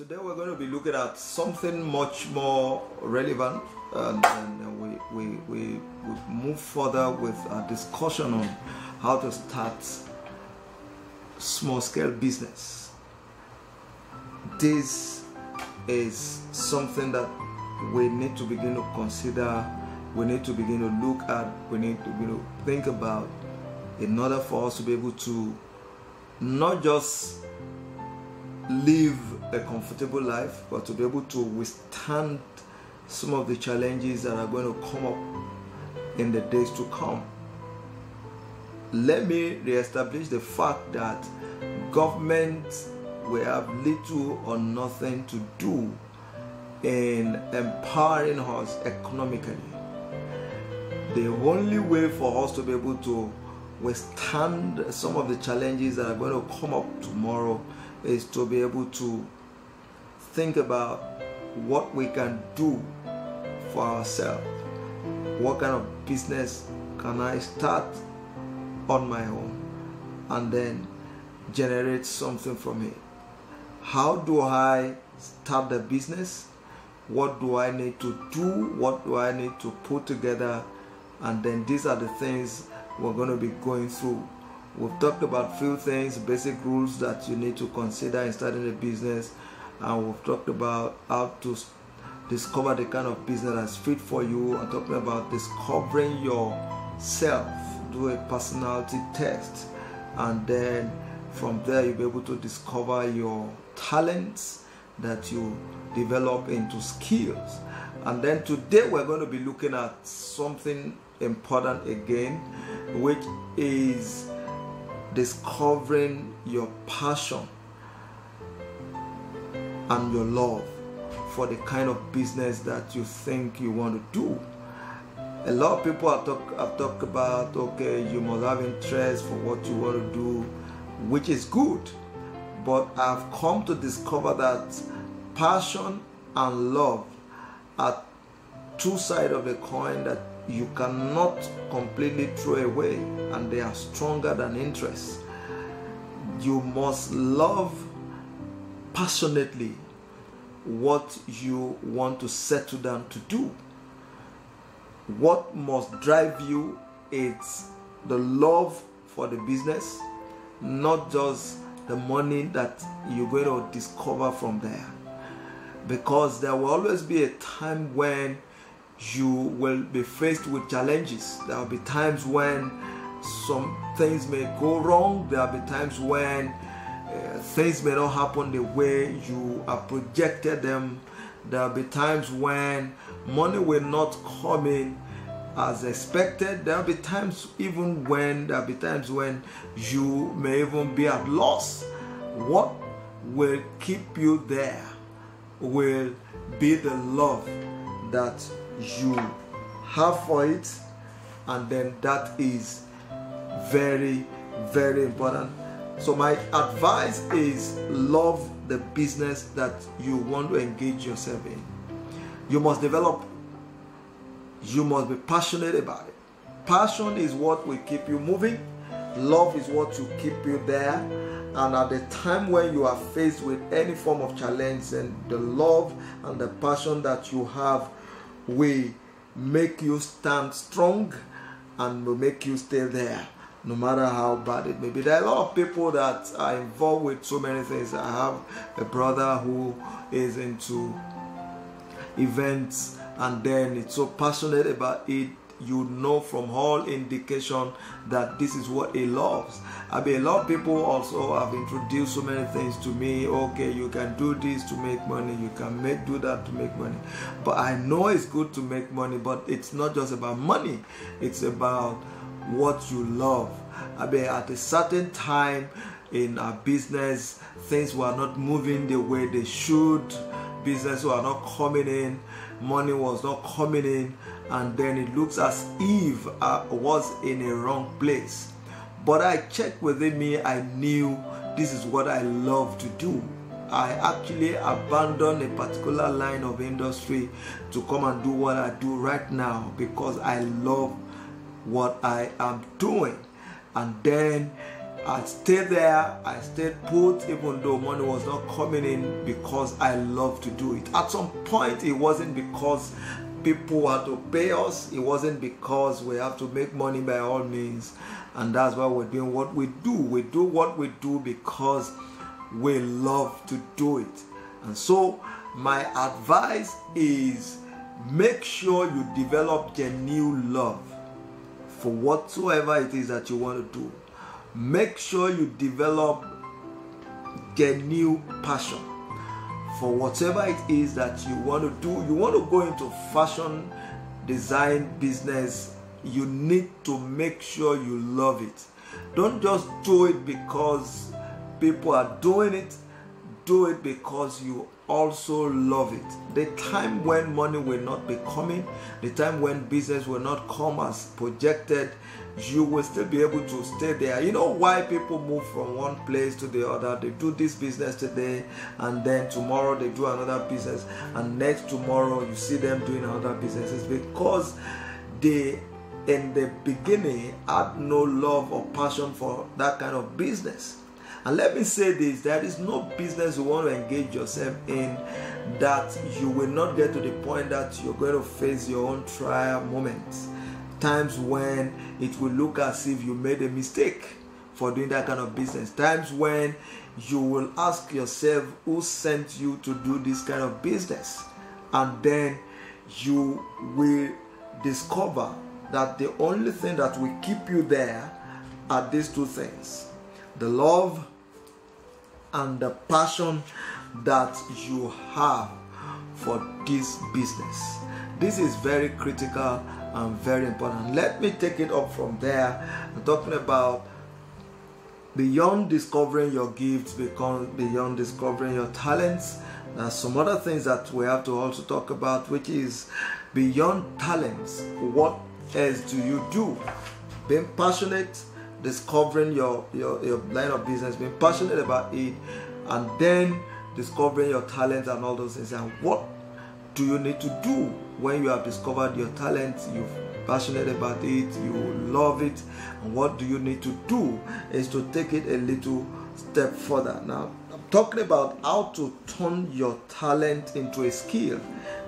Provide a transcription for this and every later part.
Today we're going to be looking at something much more relevant and, and we, we, we, we move further with a discussion on how to start small scale business. This is something that we need to begin to consider, we need to begin to look at, we need to begin to think about in order for us to be able to not just live a comfortable life, but to be able to withstand some of the challenges that are going to come up in the days to come. Let me reestablish the fact that government will have little or nothing to do in empowering us economically. The only way for us to be able to withstand some of the challenges that are going to come up tomorrow is to be able to think about what we can do for ourselves. What kind of business can I start on my own and then generate something from it? How do I start the business? What do I need to do? What do I need to put together? And then these are the things we're going to be going through. We've talked about few things, basic rules that you need to consider in starting a business, and we've talked about how to discover the kind of business that's fit for you. I'm talking about discovering yourself, do a personality test, and then from there you'll be able to discover your talents that you develop into skills. And then today we're going to be looking at something important again, which is discovering your passion and your love for the kind of business that you think you want to do. A lot of people have talked have about okay, you must have interest for what you want to do, which is good. But I've come to discover that passion and love are two sides of a coin that you cannot completely throw away and they are stronger than interest. You must love passionately what you want to settle down to do. What must drive you is the love for the business, not just the money that you're going to discover from there. Because there will always be a time when you will be faced with challenges. There will be times when some things may go wrong. There will be times when things may not happen the way you have projected them. There will be times when money will not come in as expected. There will be times even when there will be times when you may even be at loss. What will keep you there will be the love that you have for it and then that is very very important so my advice is love the business that you want to engage yourself in. You must develop. You must be passionate about it. Passion is what will keep you moving. Love is what will keep you there. And at the time when you are faced with any form of challenge and the love and the passion that you have will make you stand strong and will make you stay there no matter how bad it may be. There are a lot of people that are involved with so many things. I have a brother who is into events and then it's so passionate about it you know from all indication that this is what he loves. I mean, a lot of people also have introduced so many things to me. Okay, you can do this to make money, you can make do that to make money. But I know it's good to make money, but it's not just about money. It's about what you love. I mean, at a certain time in our business, things were not moving the way they should. Business were not coming in, money was not coming in and then it looks as if I was in a wrong place. But I checked within me, I knew this is what I love to do. I actually abandoned a particular line of industry to come and do what I do right now because I love what I am doing. And then I stayed there, I stayed put, even though money was not coming in because I love to do it. At some point, it wasn't because people had to pay us, it wasn't because we have to make money by all means, and that's why we're doing what we do. We do what we do because we love to do it. And so, my advice is make sure you develop genuine love for whatsoever it is that you want to do. Make sure you develop genuine passion for whatever it is that you want to do. You want to go into fashion design business, you need to make sure you love it. Don't just do it because people are doing it, do it because you also love it. The time when money will not be coming, the time when business will not come as projected, you will still be able to stay there. You know why people move from one place to the other? They do this business today, and then tomorrow they do another business, and next tomorrow you see them doing another business. It's because they in the beginning had no love or passion for that kind of business. And let me say this there is no business you want to engage yourself in that you will not get to the point that you're going to face your own trial moments. Times when it will look as if you made a mistake for doing that kind of business. Times when you will ask yourself who sent you to do this kind of business. And then you will discover that the only thing that will keep you there are these two things the love and the passion that you have for this business. This is very critical and very important. Let me take it up from there. I'm talking about beyond discovering your gifts, beyond discovering your talents. There's some other things that we have to also talk about, which is beyond talents. What else do you do? Being passionate discovering your, your, your line of business, being passionate mm. about it, and then discovering your talents and all those things. And what do you need to do when you have discovered your talent? You're passionate about it, you love it, and what do you need to do is to take it a little step further. Now, I'm talking about how to turn your talent into a skill.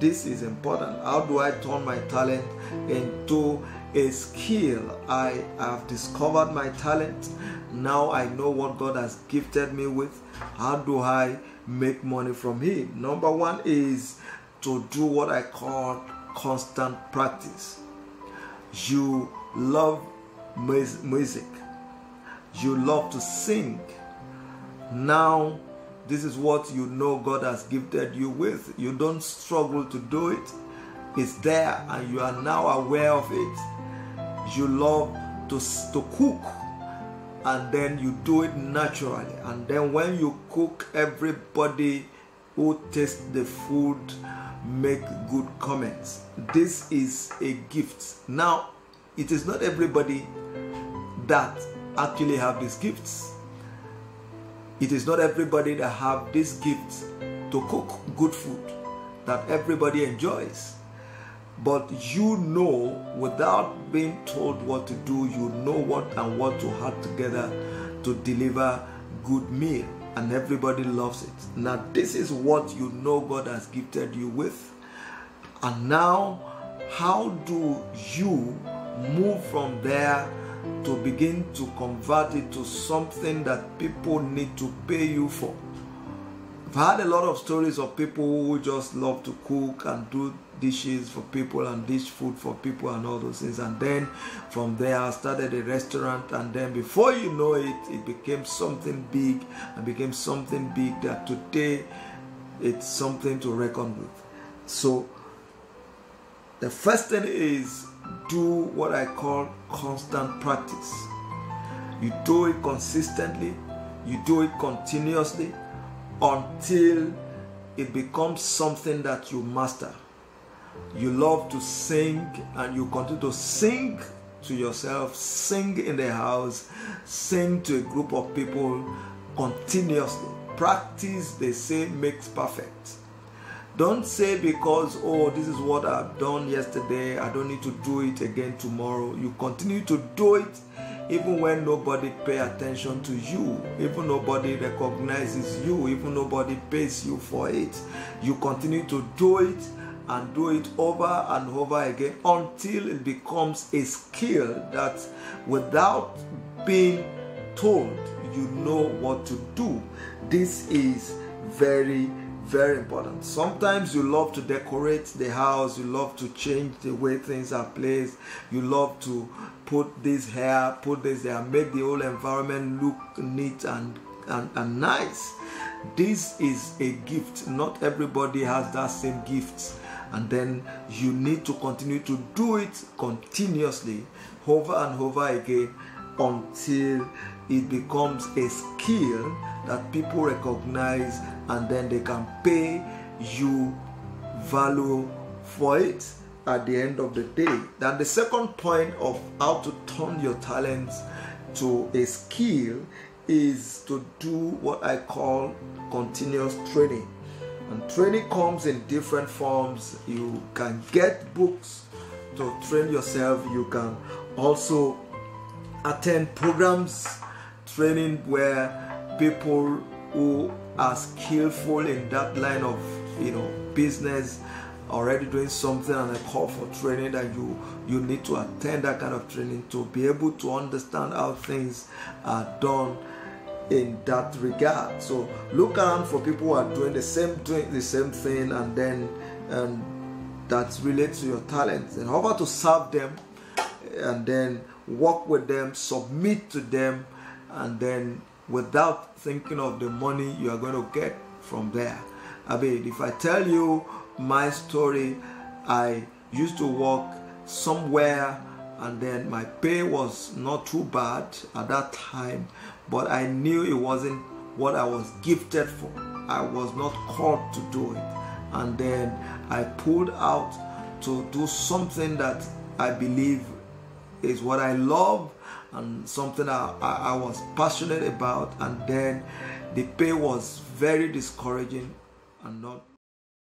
This is important. How do I turn my talent into a skill. I have discovered my talent. Now I know what God has gifted me with. How do I make money from Him? Number one is to do what I call constant practice. You love music, you love to sing. Now, this is what you know God has gifted you with. You don't struggle to do it, it's there, and you are now aware of it you love to, to cook and then you do it naturally. And then when you cook everybody who tastes the food make good comments. This is a gift. Now it is not everybody that actually have these gifts. It is not everybody that have these gifts to cook good food that everybody enjoys but you know without being told what to do you know what and what to have together to deliver good meal. And everybody loves it. Now this is what you know god has gifted you with. And now how do you move from there to begin to convert it to something that people need to pay you for? I've had a lot of stories of people who just love to cook and do dishes for people and dish food for people and all those things. And then from there, I started a restaurant. And then before you know it, it became something big and became something big that today it's something to reckon with. So the first thing is do what I call constant practice. You do it consistently, you do it continuously until it becomes something that you master you love to sing and you continue to sing to yourself, sing in the house, sing to a group of people continuously. Practice, they say, makes perfect. Don't say because, oh, this is what I've done yesterday, I don't need to do it again tomorrow. You continue to do it even when nobody pay attention to you even nobody recognizes you even nobody pays you for it you continue to do it and do it over and over again until it becomes a skill that without being told you know what to do this is very very important. Sometimes you love to decorate the house, you love to change the way things are placed, you love to put this here, put this there, make the whole environment look neat and, and, and nice. This is a gift. Not everybody has that same gift. And then you need to continue to do it continuously, over and over again, until it becomes a skill that people recognize and then they can pay you value for it at the end of the day. Then the second point of how to turn your talents to a skill is to do what I call continuous training. And training comes in different forms. You can get books to train yourself. You can also attend programs, training where people who are skillful in that line of you know business already doing something and a call for training that you you need to attend that kind of training to be able to understand how things are done in that regard so look around for people who are doing the same doing the same thing and then and that relates to your talents and about to serve them and then work with them submit to them and then without thinking of the money you are going to get from there. I mean, if I tell you my story, I used to work somewhere and then my pay was not too bad at that time, but I knew it wasn't what I was gifted for. I was not called to do it. And then I pulled out to do something that I believe is what I love and something I, I, I was passionate about and then the pay was very discouraging and not